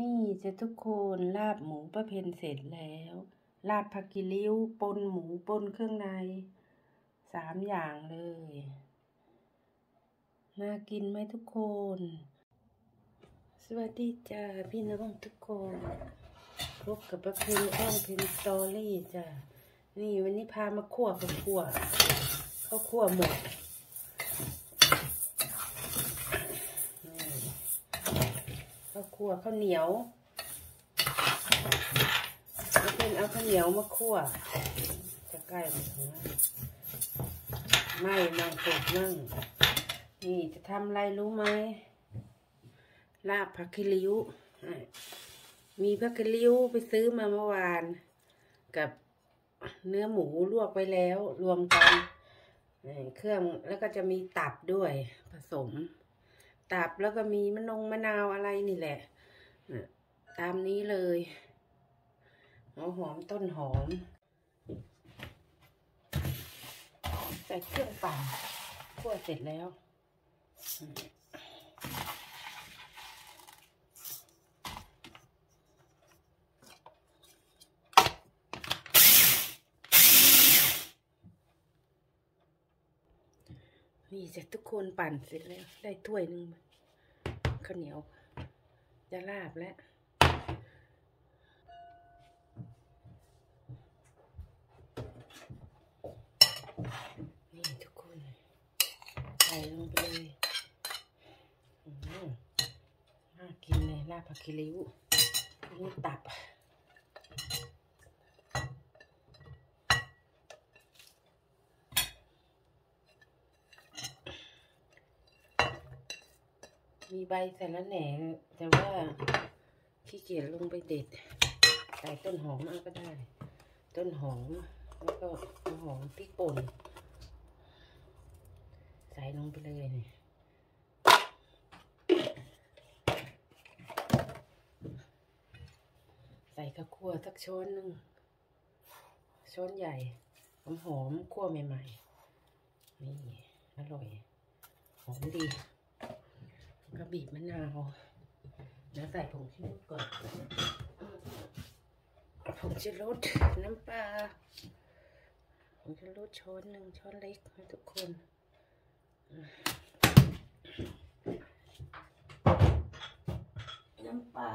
นี่จะทุกคนลาบหมูประเพณเสร็จแล้ว ลาบผักกิริ้วปนหมูปนเครื่องในสามอย่างเลย น่ากินไหมทุกคน สวัสดีจ้าพี่น้องทุกคนพบกับประเพณช่องเพนสตอรี่จ้านี่วันนี้พามาคั่วข้าวคั่วข้าวคั่วหมดข้าว คั่วข้าวเหนียวแล้วเป็นเอาข้าวเหนียวมาคั่วจะใกล้หมดแล้วไม่มังตกมั่งนี่จะทำอะไรรู้ไหมลาบผักคิริ้วมีผักคิริ้วไปซื้อมาเมื่อวาน กับเนื้อหมูลวกไปแล้ว รวมกันเครื่องแล้วก็จะมีตับด้วยผสม ตับแล้วก็มีมะนงมะนาวอะไรนี่แหละ ตามนี้เลยหัวหอมต้นหอม ใส่เครื่องปั่นคั่วเสร็จแล้วนี่จะทุกคนปั่นเสร็จแล้ว ได้ถ้วยหนึ่งข้าวเหนียว จะลาบแล้วนี่ทุกคนใส่ลงไปเลยน่ากินเลยลาบผักคิริ้วนี่ตับ มีใบส่ละแหน่แต่ว่าขี้เกียจลงไปเด็ดใส่ต้นหอมเอาก็ได้ ต้นหอมแล้วก็หอมพริกป่น ใส่ลงไปเลยนี่ใส่ข้าวคั่วสักช้อนหนึ่งช้อนใหญ่หอมหอมคั่วใหม่ ๆ นี่ อร่อย หอมดี กระบีบมะนาวแล้วใส่ผงชีรสก่อนผงชูรสน้ำปลาผงชูรสช้อนหนึ่งช้อนเล็กให้ทุกคนน้ำปลา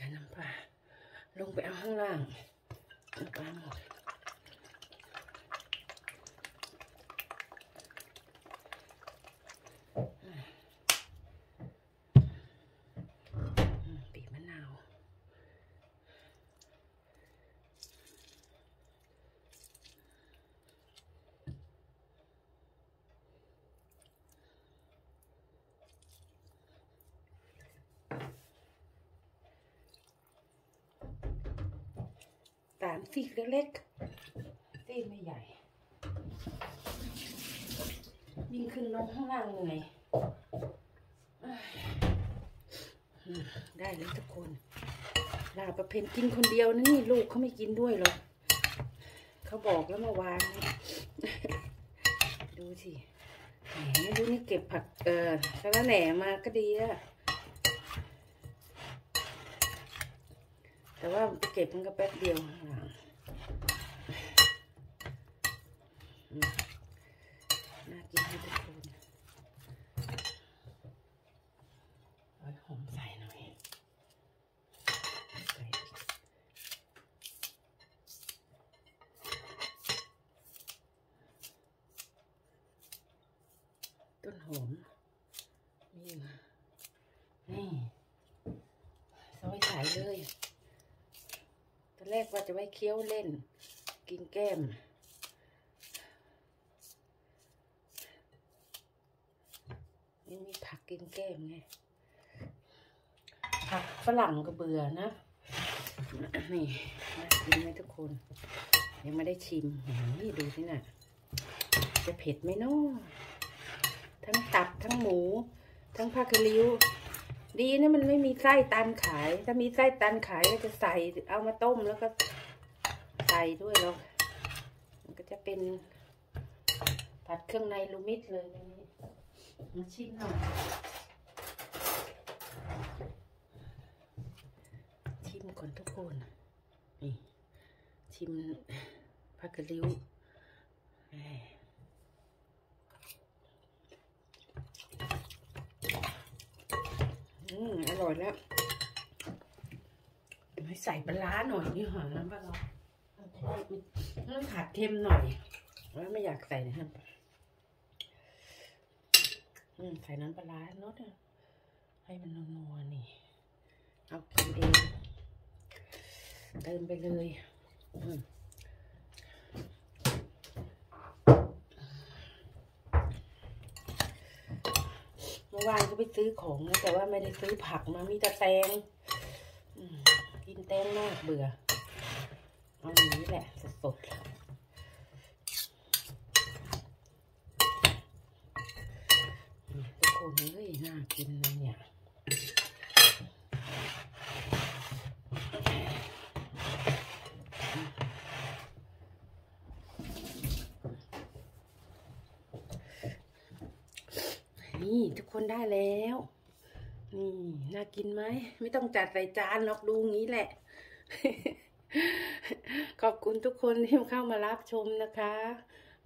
นี่ค่ะน้ำปลาลงไปเอาข้างล่างน้ำปลาหมดปีมะนาว สามสี่เล็กๆตีไม่ใหญ่ยิ่งขึ้นลงข้างล่างเหนื่อยได้เลยทุกคนลาประเพณกินคนเดียวนะนี่ลูกเขาไม่กินด้วยหรอกเขาบอกแล้วเมื่อวานดูสิแหมไม่รู้นี่เก็บผักเออสาระแหน่มาก็ดีอะ แต่ว่าจะเก็บมันก็แป๊บเดียวน่ากินให้ทุกคนหอมใส่หน่อยใส่ต้นหอมนี่นี่ซอยใส่เลย แรกว่าจะไว้เคี้ยวเล่น กินแก้ม นี่มีผักกินแก้มไง ผักฝรั่งก็เบื่อนะ นี่น่ากินไหมทุกคน ยังไม่ได้ชิมนี่ดูสินะ่ะ จะเผ็ดไหมเนาะทั้งตับทั้งหมู ทั้งผักกะลิ้ว ดีนะมันไม่มีไส้ตันขาย ถ้ามีไส้ตันขายก็จะใส่เอามาต้มแล้วก็ใส่ด้วยแล้วมันก็จะเป็นผัดเครื่องในลูมิดเลยนนี้มาชิมหน่อยชิมก่อนทุกคนนี่ชิมผักกะลิ้วแหม่อื มอร่อยแล้วให้ใส่ปลาร้าหน่อยนี่หอมน้ำปลาร้ามันขาดเค็มหน่อยแล้วไม่อยากใส่นะครับอืมใส่น้ำปลาร้าลดให้มันนัวๆนี่ เอากินเองเติมไปเลย อืมเมื่อวานก็ไปซื้อของนะแต่ว่าไม่ได้ซื้อผักมามีแต่แตงกินแตงมากเบื่อเอาอย่างนี้แหละสดๆทุกคนเฮ้ยน่ากินเลยเนี่ย นี่ทุกคนได้แล้ว นี่น่ากินไหม ไม่ต้องจัดใส่จานหรอกดูงี้แหละ ขอบคุณทุกคนที่เข้ามารับชมนะคะ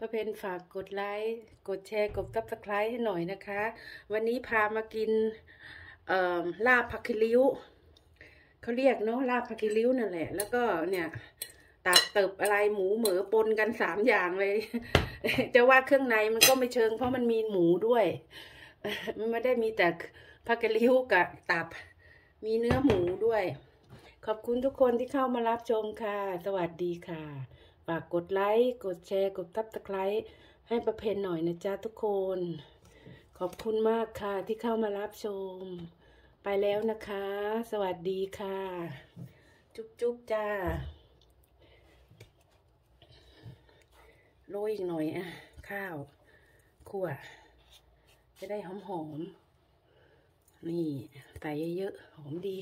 ป้าเพ็ญฝากกดไลค์กดแชร์กด subscribe ให้หน่อยนะคะ วันนี้พามากินลาบผ้าขี้ริ้วเขาเรียกเนาะลาบผ้าขี้ริ้วนั่นแหละ แล้วก็เนี่ยตับเติบอะไรหมูเหมือปนกันสามอย่างเลย จะว่าเครื่องในมันก็ไม่เชิงเพราะมันมีหมูด้วย มันไม่ได้มีแต่ผักกะลิ้วกับตับ มีเนื้อหมูด้วย ขอบคุณทุกคนที่เข้ามารับชมค่ะ สวัสดีค่ะ ฝากกดไลค์ กดแชร์ กดตับตะไคร้ให้ประเพณหน่อยนะจ๊ะทุกคน ขอบคุณมากค่ะที่เข้ามารับชม ไปแล้วนะคะ สวัสดีค่ะ จุ๊บจุ๊บจ้าโรยอีกหน่อยอะ ข้าวคั่ว จะได้หอมๆ นี่ใส่เยอะๆ หอมดี